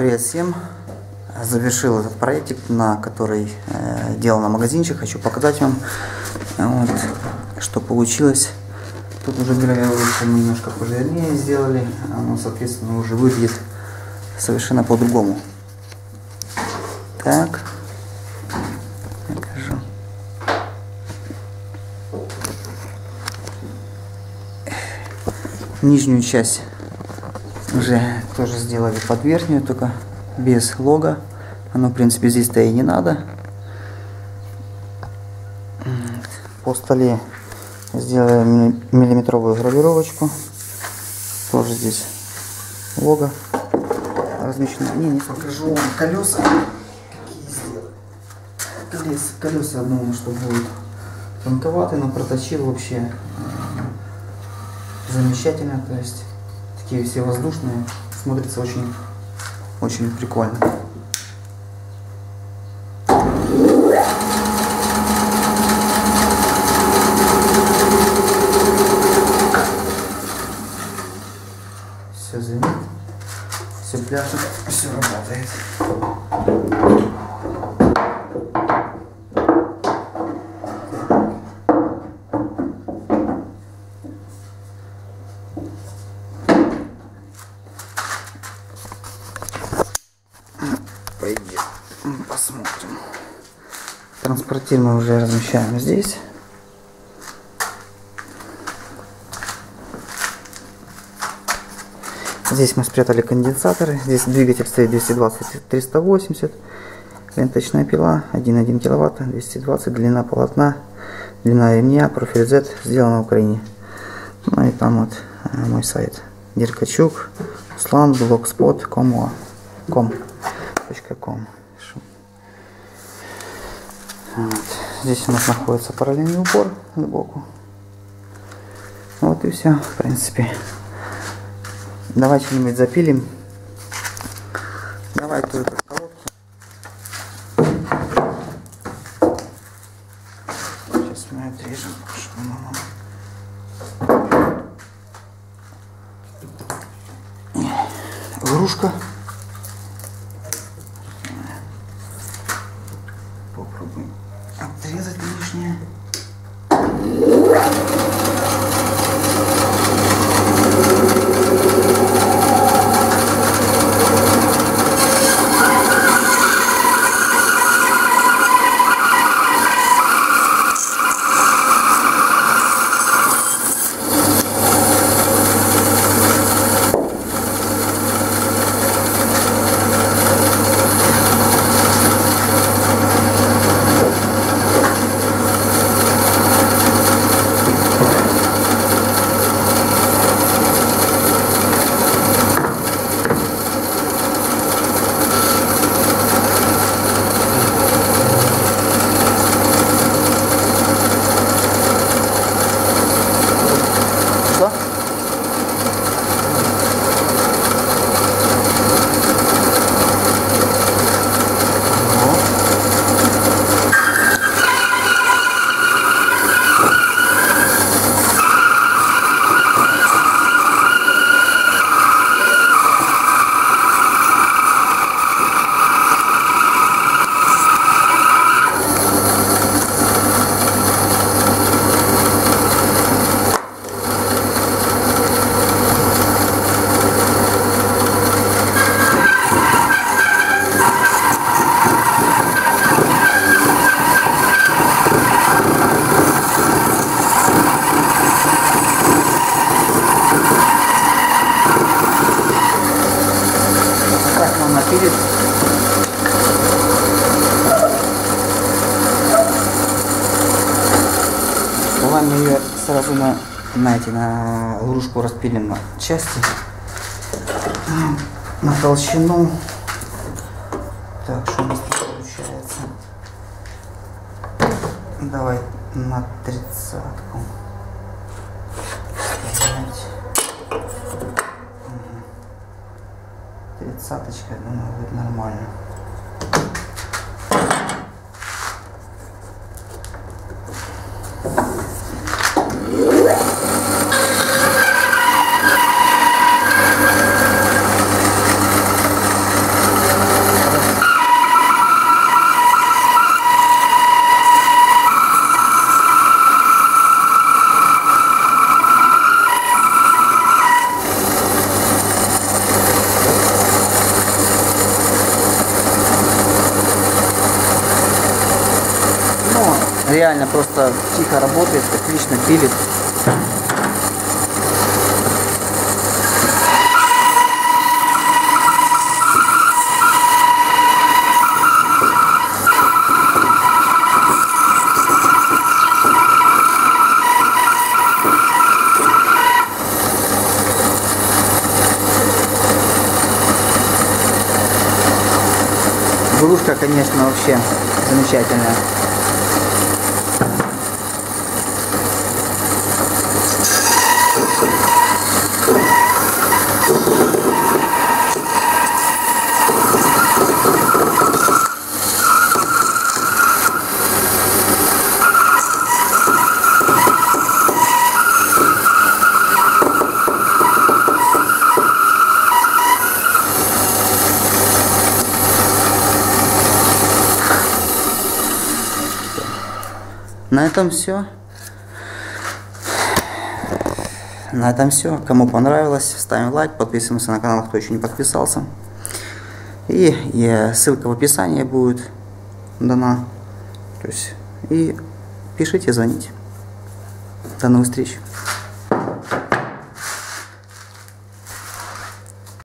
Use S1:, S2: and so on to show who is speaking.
S1: Привет всем! Завершил этот проектик, на который э, делал на магазинчик. Хочу показать вам, э, вот, что получилось. Тут уже гравировочку мы немножко пожирнее сделали. Оно, соответственно, уже выглядит совершенно по-другому. Так. Покажу. Нижнюю часть уже тоже сделали под верхнюю, только без лога. Оно, в принципе, здесь-то и не надо. По столе сделали миллиметровую гравировочку. Тоже здесь лого размещено. Не, не покажу вам колеса. Какие сделали. Колес, колеса, думаю, что будут тонковатые, но проточил вообще э, замечательно. То есть такие все воздушные. Смотрится очень, очень прикольно. Все звенит, все пляшет, все работает. Транспортир мы уже размещаем здесь. Здесь мы спрятали конденсаторы. Здесь двигатель стоит 220-380. Ленточная пила 1,1 киловатт, 220, длина полотна, длина ремня, профиль Z, сделано в Украине. Ну и там вот э, мой сайт. Деркачук, Слан, блогспот, ком, ком. Здесь у нас находится параллельный упор сбоку. Вот и все, в принципе. Давай что-нибудь запилим. Давай только колодку. Сейчас мы отрежем, чтобы. Игрушка. Давай мы ее сразу на, на, эти, на лужку распилим на части. На толщину. Так, что у нас получается? Давай на тридцатку. Тридцаточка, думаю, будет нормально. Реально просто тихо работает, отлично пилит. Игрушка, конечно, вообще замечательная. На этом все. На этом все. Кому понравилось, ставим лайк, подписываемся на канал, кто еще не подписался. И, и ссылка в описании будет дана. То есть, и пишите, звоните. До новых встреч.